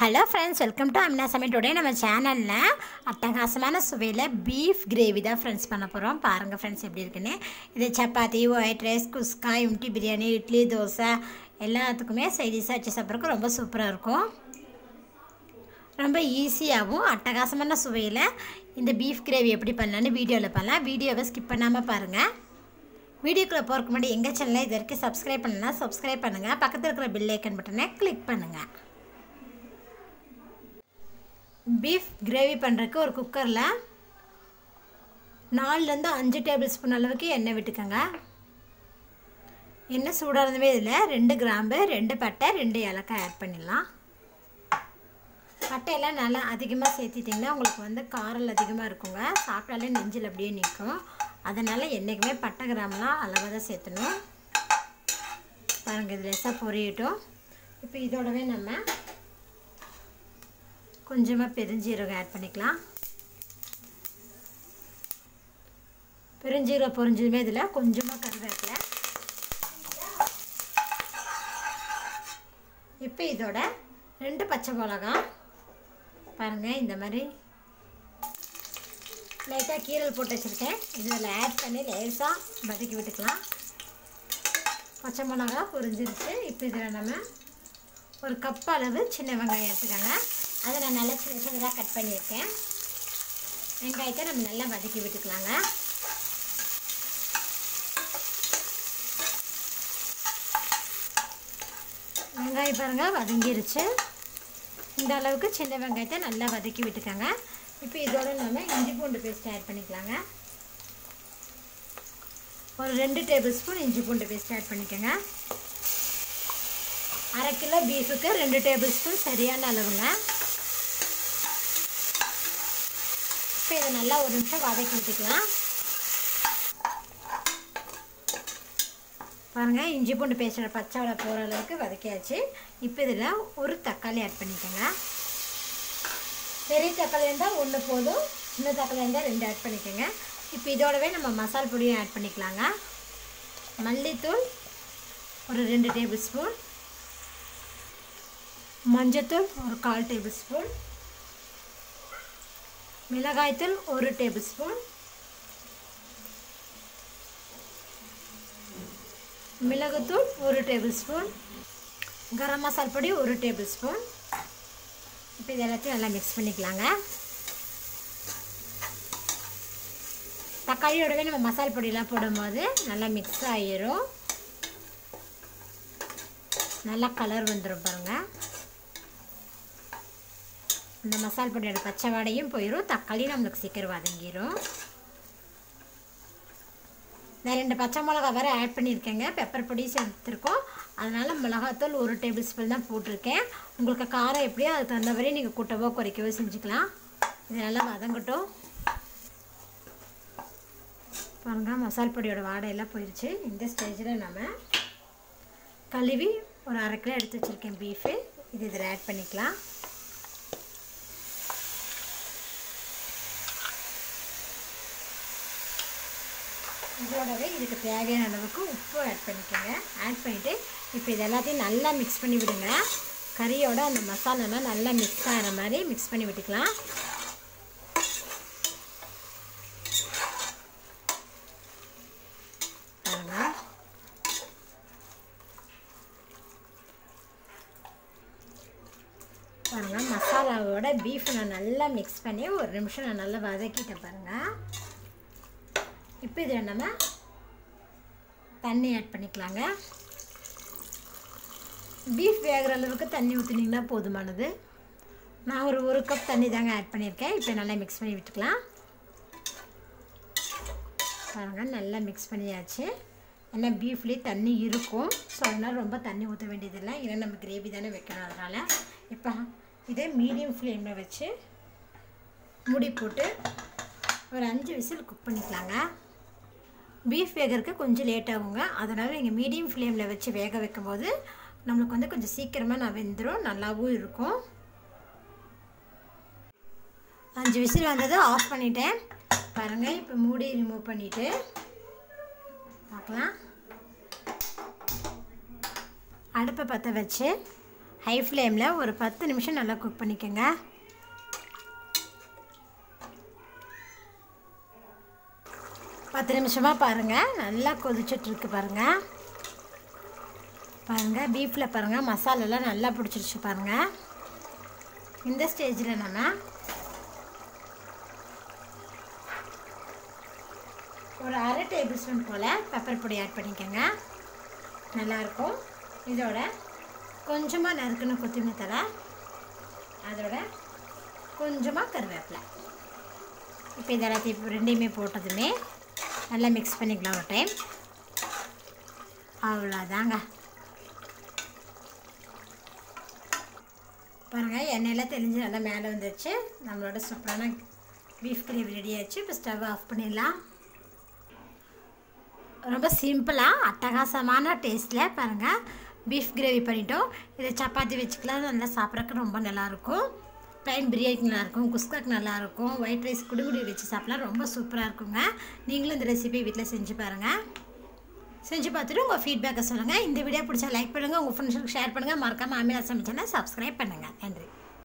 Hello friends welcome to Amna சமையல் today நம்ம சேனலில் அட்டகாசமான சுவையில் பீஃப் கிரேவி தான் ஃப்ரெண்ட்ஸ் பண்ண போகிறோம் பாருங்கள் ஃப்ரெண்ட்ஸ் எப்படி இருக்குன்னு. இது சப்பாத்தி ஒயிட் ரைஸ் குஸ்கா இம்டி பிரியாணி இட்லி தோசை எல்லாத்துக்குமே சைடிஷாக வச்சு சாப்பிட்றதுக்கு ரொம்ப சூப்பராக இருக்கும். ரொம்ப ஈஸியாகவும் அட்டகாசமான சுவையில் இந்த பீஃப் கிரேவி எப்படி பண்ணலான்னு வீடியோவில் பண்ணலாம் வீடியோவை ஸ்கிப் பண்ணாமல் பாருங்கள் வீடியோக்குள்ளே போகிறதுக்கு முன்னாடி எங்கள் சேனலில் இது வரைக்கும் சப்ஸ்கிரைப் பண்ணலாம் சப்ஸ்கிரைப் பண்ணுங்கள் பக்கத்தில் இருக்கிற பில் ஐக்கன் பட்டனை கிளிக் பண்ணுங்கள் பீஃப் கிரேவி பண்ணுறதுக்கு ஒரு குக்கரில் நாலுலேருந்து அஞ்சு டேபிள் ஸ்பூன் அளவுக்கு எண்ணெய் விட்டுக்கோங்க. எண்ணெய் சூடாக இருந்தவே இதில் ரெண்டு கிராம்பு ரெண்டு பட்டை ரெண்டு ஏலக்காய் ஆட் பண்ணிடலாம். பட்டையெல்லாம் நல்லா அதிகமாக சேர்த்திட்டிங்கன்னா உங்களுக்கு வந்து காரல் அதிகமாக இருக்குங்க. சாப்பிட்டாலே நெஞ்சில் அப்படியே நிற்கும். அதனால் என்றைக்குமே பட்டை கிராம்லாம் அளவாக தான் சேர்த்தணும். பாருங்கள் இது லேசாக பொரியட்டும். இப்போ இதோடவே நம்ம கொஞ்சமாக பெருஞ்சீரகம் ஆட் பண்ணிக்கலாம். பெருஞ்சீரகம் பொரிஞ்சதுமே இதில் கொஞ்சமாக கருவேப்பிலை. இப்போ இதோட ரெண்டு பச்சை மிளகா பாருங்கள் இந்த மாதிரி லைட்டாக கீரல் போட்டு வச்சுருக்கேன். இதில் ஆட் பண்ணி லேசாக வதக்கி விட்டுக்கலாம். பச்சை மிளகா பொரிஞ்சிருச்சு. இப்போ இதில் நம்ம ஒரு கப் அளவு சின்ன வெங்காயம் எடுத்துக்கோங்க. அதை நான் நல்லா சின்ன சின்னதாக கட் பண்ணியிருக்கேன். வெங்காயத்தை நம்ம நல்லா வதக்கி விட்டுக்கலாங்க. வெங்காயம் பாருங்கள் வதங்கிருச்சு. இந்த அளவுக்கு சின்ன வெங்காயத்தை நல்லா வதக்கி விட்டுக்கோங்க. இப்போ இதோட நம்ம இஞ்சி பூண்டு பேஸ்ட் ஆட் பண்ணிக்கலாங்க. ஒரு ரெண்டு டேபிள் ஸ்பூன் இஞ்சி பூண்டு பேஸ்ட் ஆட் பண்ணிக்கோங்க. அரை கிலோ பீஃபுக்கு ரெண்டு டேபிள் ஸ்பூன் சரியான அளவுங்க. இப்போ இதை நல்லா ஒரு நிமிஷம் வதக்கி விட்டுக்கலாம் பாருங்கள் இஞ்சி பூண்டு பேஸ்டோட பச்சை வளை போகிற அளவுக்கு வதக்கியாச்சு. இப்போ இதில் ஒரு தக்காளி ஆட் பண்ணிக்கோங்க. பெரிய தக்காளி இருந்தால் ஒன்று போதும் சின்ன தக்காளி இருந்தால் ரெண்டு ஆட் பண்ணிக்கோங்க. இப்போ இதோடவே நம்ம மசால் பொடியும் ஆட் பண்ணிக்கலாங்க. மல்லித்தூள் ஒரு ரெண்டு டேபிள் ஸ்பூன் மஞ்சத்தூள் ஒரு கால் டேபிள் ஸ்பூன் மிளகாய்த்தூள் ஒரு டேபிள் ஸ்பூன். மிளகுத்தூள் ஒரு டேபிள் ஸ்பூன். கரம் மசால் பொடி ஒரு டேபிள் ஸ்பூன். இப்போ இது எல்லாத்தையும் நல்லா மிக்ஸ் பண்ணிக்கலாங்க. தக்காளியோடவே நம்ம மசால் பொடியெலாம் போடும்போது நல்லா மிக்ஸ் ஆகிரும் நல்லா கலர் வந்துடும் பாருங்கள் இந்த மசால் பொடியோட பச்சை வாடையும் போயிடும் தக்காளியும் நம்மளுக்கு சீக்கிரம் வதங்கிடும் நான் ரெண்டு பச்சை மிளகா வேறு ஆட் பண்ணியிருக்கேங்க. பெப்பர் பொடி சேர்த்துருக்கோம். அதனால் மிளகாத்தூள் ஒரு டேபிள் ஸ்பூன் தான் போட்டிருக்கேன். உங்களுக்கு காரம் எப்படியோ அதுக்கு தகுந்த மாதிரி நீங்கள் கூட்டவோ குறைக்கவோ செஞ்சுக்கலாம். இது நல்லா வதங்கட்டும். பாருங்கள் மசால் பொடியோட வாடையெல்லாம் போயிடுச்சு இந்த ஸ்டேஜில் நம்ம கழுவி ஒரு அரை கிலோ எடுத்து வச்சுருக்கேன் பீஃபு இது இதில் ஆட் பண்ணிக்கலாம். இதோடவே இதுக்கு தேவையான அளவுக்கு உப்பு ஆட் பண்ணிக்கோங்க. ஆட் பண்ணிவிட்டு இப்போ இது எல்லாத்தையும் நல்லா மிக்ஸ் பண்ணி விடுங்க. கறியோட அந்த மசாலாலாம் நல்லா மிக்ஸ் ஆகிற மாதிரி மிக்ஸ் பண்ணி விட்டுக்கலாம். பாருங்கள் மசாலாவோட பீஃப் நான் நல்லா மிக்ஸ் பண்ணி ஒரு நிமிஷம் நான் நல்லா வதக்கிட்டேன் பாருங்கள் இப்போ இதில் நம்ம தண்ணி ஆட் பண்ணிக்கலாங்க. பீஃப் வேகிற அளவுக்கு தண்ணி ஊற்றினீங்கன்னா போதுமானது. நான் ஒரு ஒரு கப் தண்ணி தாங்க ஆட் பண்ணியிருக்கேன். இப்போ நல்லா மிக்ஸ் பண்ணி விட்டுக்கலாம். பாருங்கள் நல்லா மிக்ஸ் பண்ணியாச்சு. ஏன்னா பீஃப்லேயே தண்ணி இருக்கும். ஸோ அதனால் ரொம்ப தண்ணி ஊற்ற வேண்டியதில்லை. ஏன்னா நம்ம கிரேவி தானே வைக்கணும் அதனால். இப்போ இதே மீடியம் ஃப்ளேமில் வச்சு மூடி போட்டு ஒரு அஞ்சு விசில் குக் பண்ணிக்கலாங்க. பீஃப் வேகிறதுக்கு கொஞ்சம் லேட் ஆகுங்க. அதனால் நீங்கள் மீடியம் ஃப்ளேமில் வச்சு வேக வைக்கும்போது நம்மளுக்கு வந்து கொஞ்சம் சீக்கிரமாக நான் வெந்துடும் நல்லாவும் இருக்கும். அஞ்சு விசில் வந்தது ஆஃப் பண்ணிட்டேன். பாருங்கள் இப்போ மூடி ரிமூவ் பண்ணிவிட்டு பார்க்கலாம். அடுப்பை பற்ற வச்சு ஹை ஃப்ளேமில் ஒரு பத்து நிமிஷம் நல்லா குக் பண்ணிக்கோங்க. பத்து நிமிஷமாக பாருங்கள் நல்லா கொதிச்சிட்ருக்கு பாருங்கள் பாருங்கள் பீஃபில் பாருங்கள் மசாலாலாம் நல்லா பிடிச்சிருச்சு பாருங்கள் இந்த ஸ்டேஜில் நம்ம ஒரு அரை டேபிள் ஸ்பூன் போல் பெப்பர் பொடி ஆட் பண்ணிக்கோங்க. நல்லாயிருக்கும் இதோட கொஞ்சமாக நறுக்குன்னு கொத்தமல்லி தலை அதோட கொஞ்சமாக கருவேப்பிலை. இப்போ இது எல்லாத்தையும் இப்போ ரெண்டையுமே போட்டதுமே நல்லா மிக்ஸ் பண்ணிக்கலாம் ஒரு டைம் அவ்வளோதாங்க பாருங்கள் எண்ணெயெல்லாம் தெரிஞ்சு நல்லா மேலே வந்துருச்சு. நம்மளோட சூப்பரான பீஃப் கிரேவி ரெடி ஆச்சு இப்போ ஸ்டவ் ஆஃப் பண்ணிடலாம். ரொம்ப சிம்பிளாக அட்டகாசமான டேஸ்ட்டில் பாருங்கள் பீஃப் கிரேவி பண்ணிட்டோம். இதை சப்பாத்தி வச்சுக்கலாம். நல்லா சாப்பிட்றதுக்கு ரொம்ப நல்லாயிருக்கும் ப்ளைன் பிரியாணிக்கு நல்லாயிருக்கும் குஸ்காக்கு நல்லாயிருக்கும் ஒயிட் ரைஸ் குடுகுடி வச்சு சாப்பிட்லாம் ரொம்ப சூப்பராக இருக்குங்க. நீங்களும் இந்த ரெசிபி வீட்டில் செஞ்சு பாருங்கள் செஞ்சு பார்த்துட்டு உங்கள் ஃபீட்பேக்கை சொல்லுங்கள் இந்த வீடியோ பிடிச்சா லைக் பண்ணுங்கள் உங்கள் ஃப்ரெண்ட்ஸுக்கு ஷேர் பண்ணுங்கள் மறக்காமல் அமிலா சமைச்சேன்னா சப்ஸ்கிரைப் பண்ணுங்கள் நன்றி.